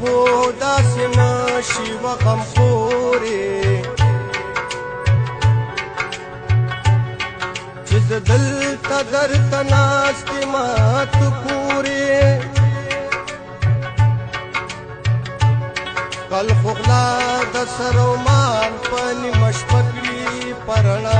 خو داسې نشي وغم خورې چې زه دلته درته ناست یم ته کورې کل خو غلا د سرومان په نیمه شپه کړي په رڼا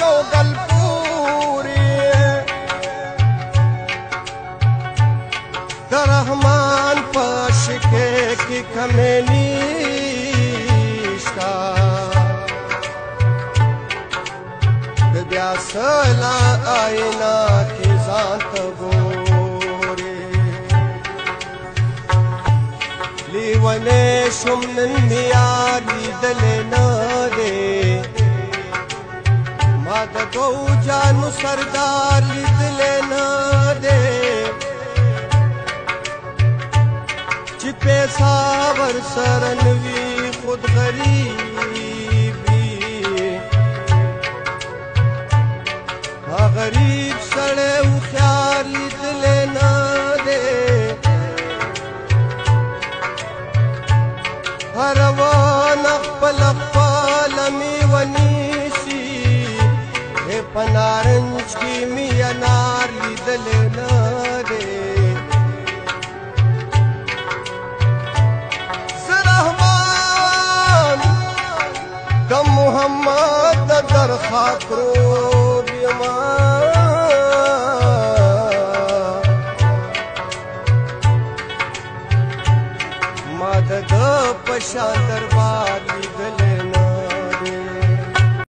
کو گلپوری درحمان پاشکے کی کمیلی شتا بیا سلا آئینا کی ځان ته ګوري لیونه شوم گو جانو سردار لیدل نه دے چې پیسا ور سرن وی خود غریبي ها غریب سره او خیال لیدل نه دے هر و نخپل خپل می ونی پنارنج کی می انار لیدل نه دی زرحمان د محمد در خاطرو بیما ما د پشان دربار لیدل